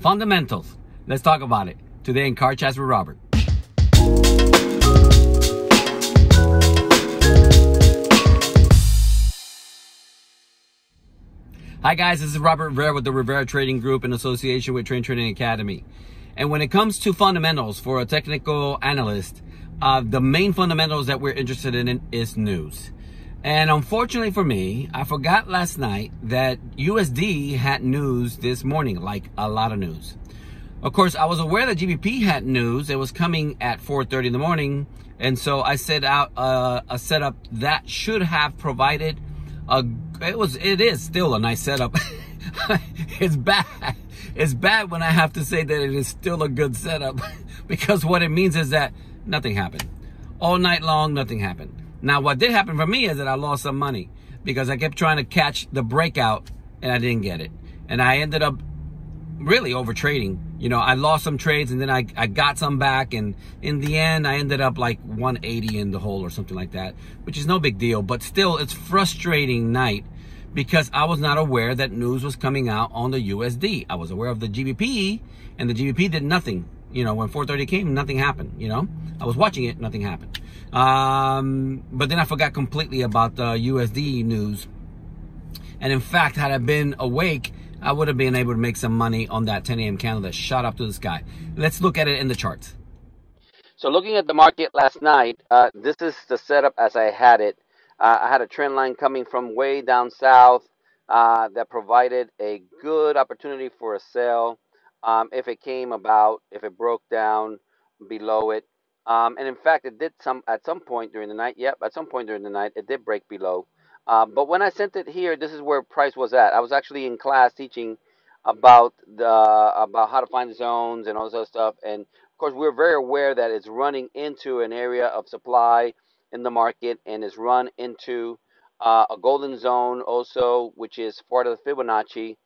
Fundamentals. Let's talk about it today in Car Chats with Robert. Hi guys, this is Robert Rivera with the Rivera Trading Group in association with Trend Trading Academy. And when it comes to fundamentals for a technical analyst, uh, the main fundamentals that we're interested in is news. And unfortunately for me, I forgot last night that USD had news this morning, like a lot of news. Of course, I was aware that GBP had news. It was coming at 4.30 in the morning. And so I set out uh, a setup that should have provided a, it was, it is still a nice setup. it's bad. It's bad when I have to say that it is still a good setup because what it means is that nothing happened. All night long, nothing happened. Now, what did happen for me is that I lost some money because I kept trying to catch the breakout and I didn't get it. And I ended up really over trading. You know, I lost some trades and then I, I got some back. And in the end, I ended up like 180 in the hole or something like that, which is no big deal. But still, it's frustrating night because I was not aware that news was coming out on the USD. I was aware of the GBP and the GBP did nothing. You know, when 430 came, nothing happened, you know? I was watching it, nothing happened. Um, but then I forgot completely about the USD news. And in fact, had I been awake, I would have been able to make some money on that 10 a.m. candle that shot up to the sky. Let's look at it in the charts. So looking at the market last night, uh, this is the setup as I had it. Uh, I had a trend line coming from way down south uh, that provided a good opportunity for a sell um, if it came about, if it broke down below it. Um, and in fact, it did some at some point during the night. Yep, at some point during the night, it did break below. Uh, but when I sent it here, this is where price was at. I was actually in class teaching about the about how to find the zones and all this other stuff. And of course, we're very aware that it's running into an area of supply in the market and is run into uh, a golden zone also, which is part of the Fibonacci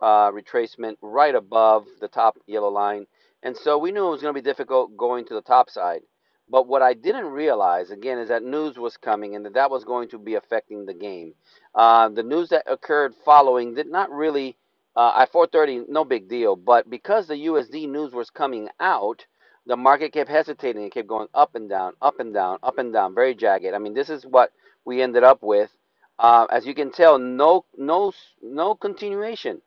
uh, retracement right above the top yellow line. And so we knew it was going to be difficult going to the top side. But what I didn't realize, again, is that news was coming and that that was going to be affecting the game. Uh, the news that occurred following did not really, uh, at 4.30, no big deal. But because the USD news was coming out, the market kept hesitating and kept going up and down, up and down, up and down, very jagged. I mean, this is what we ended up with. Uh, as you can tell, no, no, no continuation.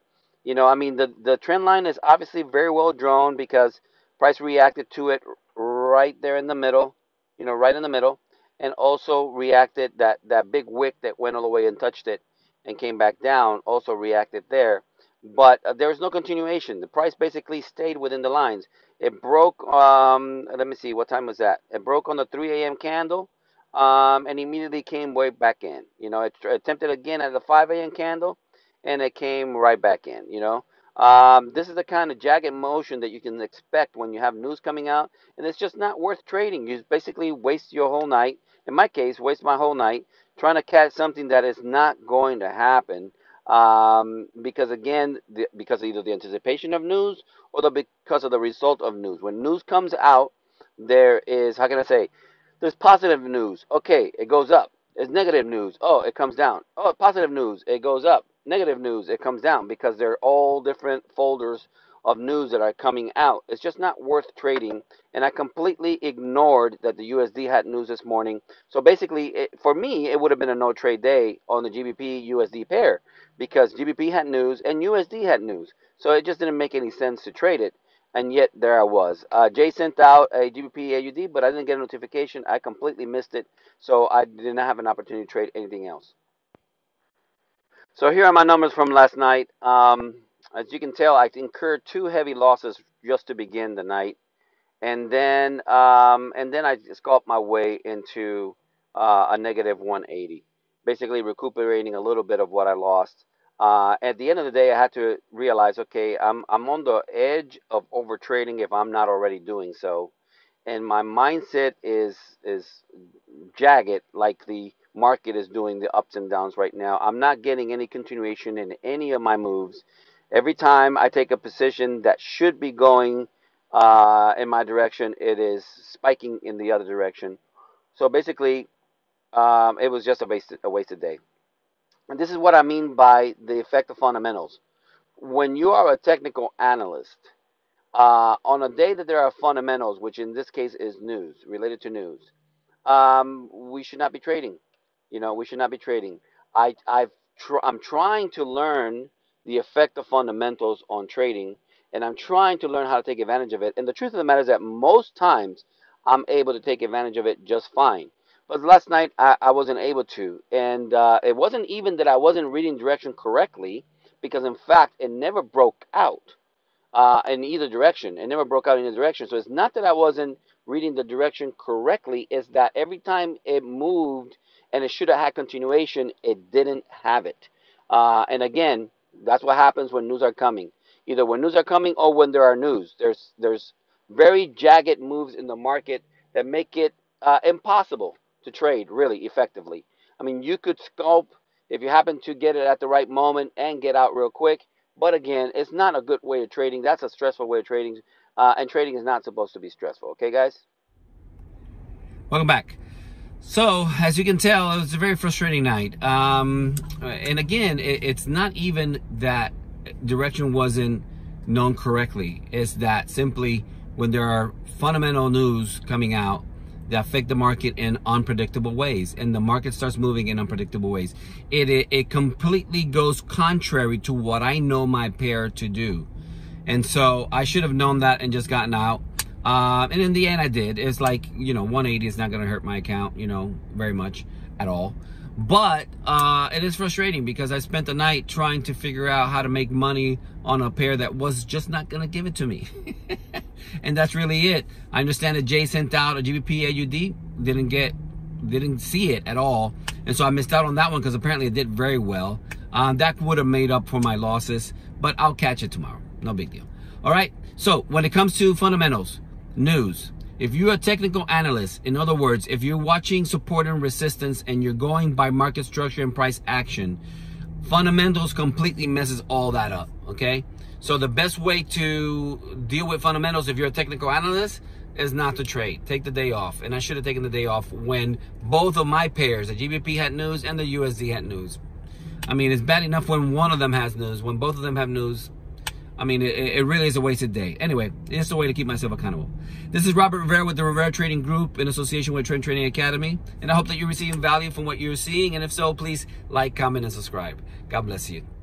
You know, I mean, the the trend line is obviously very well drawn because price reacted to it right there in the middle. You know, right in the middle, and also reacted that that big wick that went all the way and touched it and came back down. Also reacted there but uh, there was no continuation. The price basically stayed within the lines. It broke. Um, let me see, what time was that? It broke on the 3 a.m. candle, um, and immediately came way back in. You know, it attempted again at the 5 a.m. candle, and it came right back in. You know, um, this is the kind of jagged motion that you can expect when you have news coming out, and it's just not worth trading. You basically waste your whole night. In my case, waste my whole night trying to catch something that is not going to happen um, because again, the, because either the anticipation of news or the because of the result of news. When news comes out, there is how can I say? There's positive news. Okay, it goes up. It's negative news. Oh, it comes down. Oh, positive news. It goes up. Negative news. It comes down because they're all different folders of news that are coming out. It's just not worth trading. And I completely ignored that the USD had news this morning. So basically, it, for me, it would have been a no trade day on the GBP USD pair because GBP had news and USD had news. So it just didn't make any sense to trade it. And yet there I was. Uh, Jay sent out a GBP AUD, but I didn't get a notification. I completely missed it. So I did not have an opportunity to trade anything else. So here are my numbers from last night. Um, as you can tell, I incurred two heavy losses just to begin the night, and then um, and then I scalped my way into uh, a negative 180, basically recuperating a little bit of what I lost. Uh, at the end of the day, I had to realize, okay, I'm I'm on the edge of overtrading if I'm not already doing so, and my mindset is is jagged like the market is doing the ups and downs right now. I'm not getting any continuation in any of my moves Every time I take a position that should be going uh, in my direction, it is spiking in the other direction. So basically, um, it was just a wasted, a wasted day. And this is what I mean by the effect of fundamentals. when you are a technical analyst, uh, on a day that there are fundamentals, which in this case is news, related to news, um, we should not be trading. You know, we should not be trading. I, I've tr- I'm trying to learn the effect of fundamentals on trading, and I'm trying to learn how to take advantage of it. And the truth of the matter is that most times I'm able to take advantage of it just fine. But last night I, I wasn't able to, and uh, it wasn't even that I wasn't reading direction correctly, because in fact it never broke out uh, in either direction. It never broke out in either direction. So it's not that I wasn't reading the direction correctly; it's that every time it moved and it should have had continuation, it didn't have it. Uh, and again, that's what happens when news are coming. Either when news are coming or when there are news. There's there's very jagged moves in the market that make it uh, impossible to trade really effectively. I mean, you could scalp if you happen to get it at the right moment and get out real quick. But again, it's not a good way of trading. That's a stressful way of trading. Uh, and trading is not supposed to be stressful. Okay, guys? Welcome back. So, as you can tell, it was a very frustrating night. Um, and again, it, it's not even that direction wasn't known correctly. It's that simply when there are fundamental news coming out that affect the market in unpredictable ways and the market starts moving in unpredictable ways it, it, it completely goes contrary to what i know my pair to do and so i should have known that and just gotten out uh, and in the end i did it's like you know 180 is not going to hurt my account you know very much at all but uh, it is frustrating because I spent the night trying to figure out how to make money on a pair that was just not going to give it to me. and that's really it. I understand that Jay sent out a GBP AUD, didn't get, didn't see it at all. And so I missed out on that one because apparently it did very well. Um, that would have made up for my losses, but I'll catch it tomorrow. No big deal. All right. So when it comes to fundamentals, news, if you're a technical analyst, in other words, if you're watching support and resistance and you're going by market structure and price action, fundamentals completely messes all that up, okay? So the best way to deal with fundamentals if you're a technical analyst is not to trade. Take the day off. And I should have taken the day off when both of my pairs, the GBP had news and the USD had news. I mean, it's bad enough when one of them has news. When both of them have news, I mean, it, it, really is a wasted day. Anyway, it's a way to keep myself accountable. This is Robert Rivera with the Rivera Trading Group in association with Trend Trading Academy. And I hope that you're receiving value from what you're seeing. And if so, please like, comment, and subscribe. God bless you.